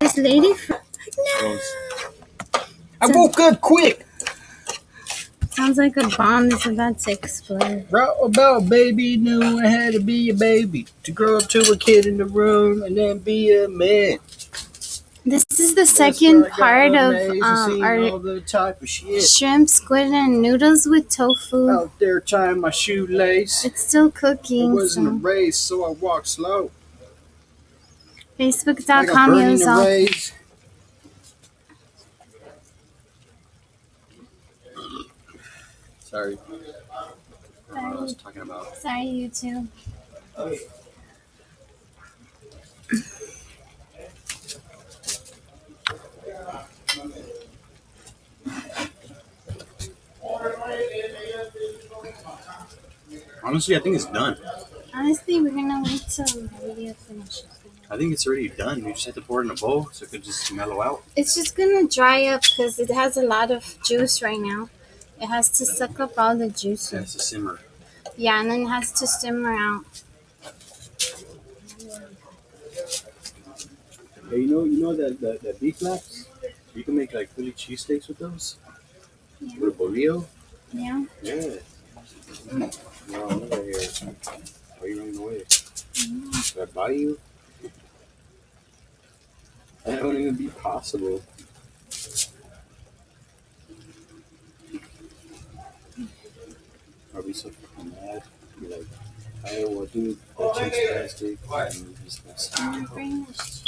This lady. From, no. I woke up quick. Sounds like a bomb is about to explode. Right about baby knew I had to be a baby to grow up to a kid in the room and then be a man. This is the second That's why I got part of um, our the type of shit shrimp, squid, and noodles with tofu. out there tying my shoelace. It's still cooking. It wasn't a race, so I walked slow. Like a Facebook.com burning use a Sorry, I was Sorry, talking about. sorry, YouTube. Honestly, I think it's done. Honestly, we're gonna wait till the video finishes. I think it's already done. You just have to pour it in a bowl so it could just mellow out. It's just gonna dry up because it has a lot of juice right now. It has to suck up all the juice. It has to simmer. Yeah, and then it has to simmer out. Hey, you know, you know that that, that beef flaps. You can make like Philly cheesesteaks with those. Yeah. With a burrito. Yeah. Yeah. Mm. No, I'm over here. Why are you running away? Should I buy you? That wouldn't even be possible. I'll be so fucking mad. Be like, I will do that chick's plastic and just mess it I'm up. this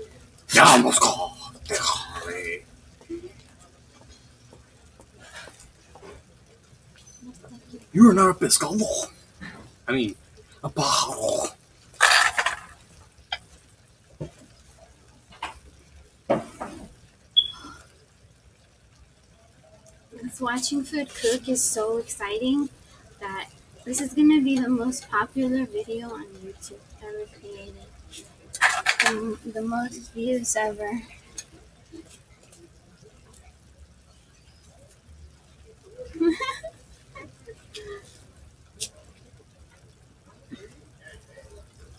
me, sir. Vamos, co- déjale. You are not a pescado. I mean, a pájaro. Watching food cook is so exciting that this is gonna be the most popular video on YouTube ever created. The, the most views ever.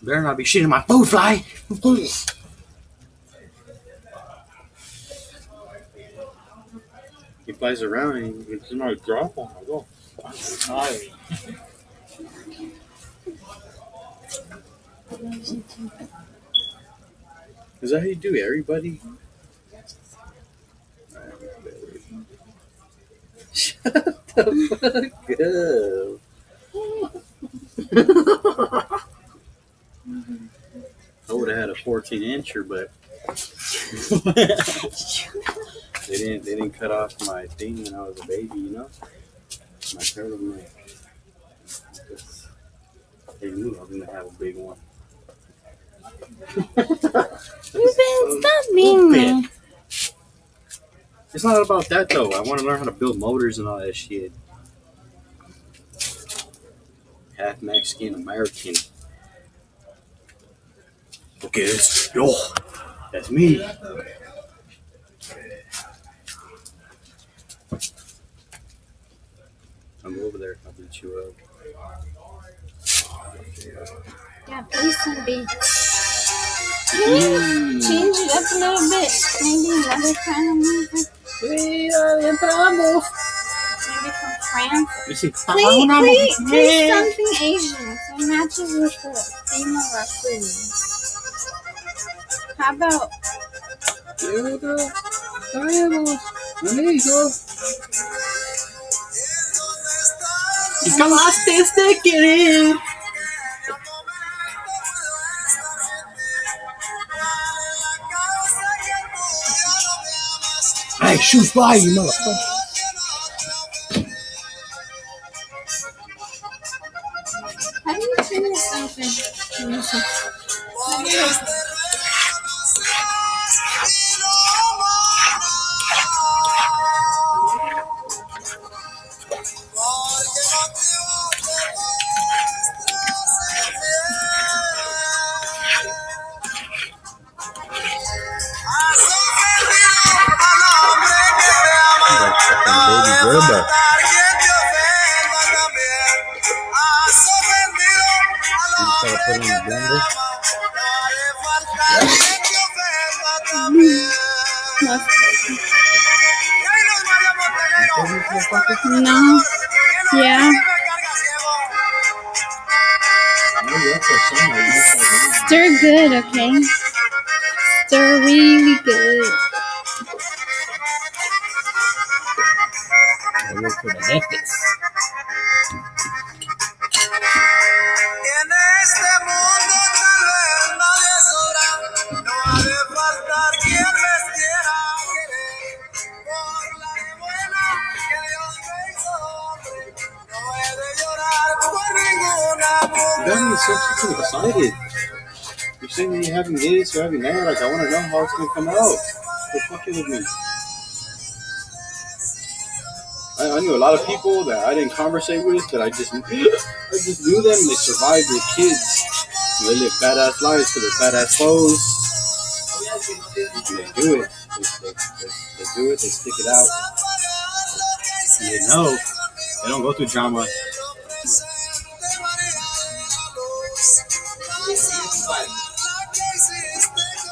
Better not be shitting my food fly. He flies around and it's not drop on my go. Sorry. Is that how you do everybody? Shut the fuck up. I would have had a 14 incher, but they didn't. They didn't cut off my thing when I was a baby, you know. My turtleneck. They knew I was gonna have a big one. Ruben, stop being me. It's not about that though. I want to learn how to build motors and all that shit. Half Mexican American. Okay, that's yo. That's me. I'm over there. I'll beat you up. Yeah, please some beats. Change it up a little bit. Maybe another kind of music. Maybe from France. See, Please, please, please something Asian. So matches with the theme of our food. How about Y acabaste de querer. Shoot fly, you motherfucker. Gotta put in the blender. No. Yeah. Maybe that's you Stir good, okay? Stir really good. Look for the neftis. Me so excited. You're saying that you're having this, you're having that. Like, I want to know how it's gonna come out. Quit fucking with me. I, I knew a lot of people that I didn't conversate with that I just I just knew them. They survived with kids. They live badass lives for their badass foes. They do it. They, they, they, they do it. They stick it out. They know they don't go through drama.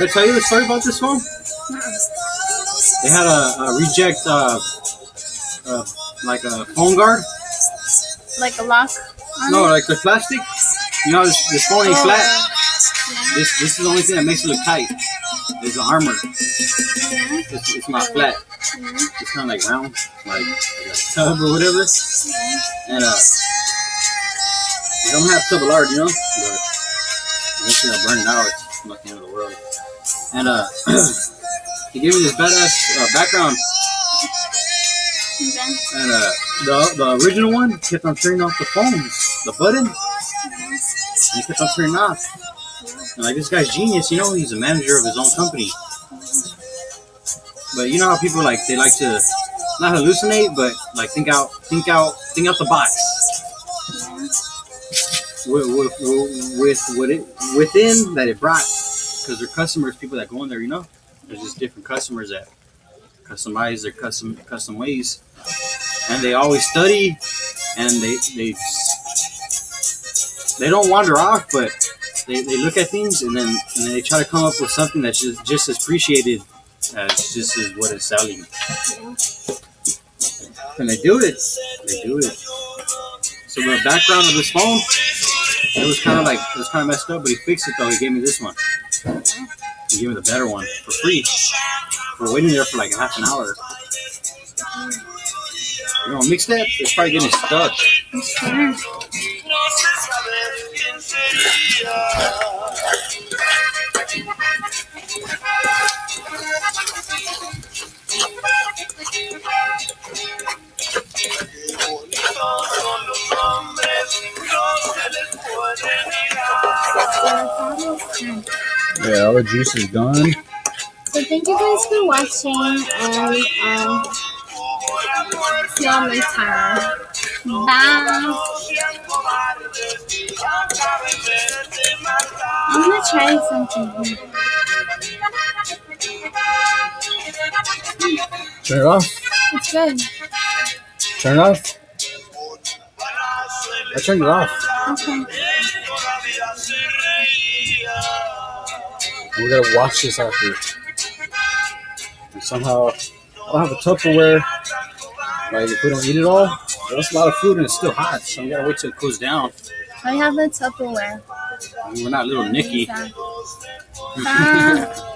Did I tell you the story about this phone? They had a, a reject, uh, uh, like a phone guard. Like a lock No, it? like the plastic. You know, this, this phone ain't Oh, flat. Yeah. This this is the only thing that makes it look tight. It's the armor. Yeah. It's, it's not flat. Yeah. It's kind of like round, like, like a tub or whatever. Yeah. And uh, you don't have tub of lard, you know, but eventually I'll burn it out. It's not the end of the world. And uh, he gave me this badass uh, background, And and uh, the the original one kept on turning off the phones, the button, and he kept on turning off. And like this guy's genius, you know, he's a manager of his own company. But you know how people like they like to not hallucinate, but like think out, think out, think out the box. with, with, with what it within that it brought because they're customers people that go in there you know? There's just different customers that customize their custom custom ways. And they always study and they they they don't wander off but they, they look at things and then and then they try to come up with something that's just just as appreciated as just as what it's selling. And they do it. They do it. So the background of this phone it was kind of like it was kind of messed up, but he fixed it though. He gave me this one. He gave me the better one for free. We're waiting there for like half an hour. You know, mix that. It's probably getting stuck. Yeah, all the juice is gone. So thank you guys for watching and um see you all next time. Bye. I'm gonna try something. Turn it off. It's good. Turn it off. I turned it off. Okay. We gotta watch this after. And somehow, I don't have a Tupperware. Like if we don't eat it all, that's a lot of food and it's still hot. So we gotta wait till it cools down. I have a Tupperware. We're not little Nikki.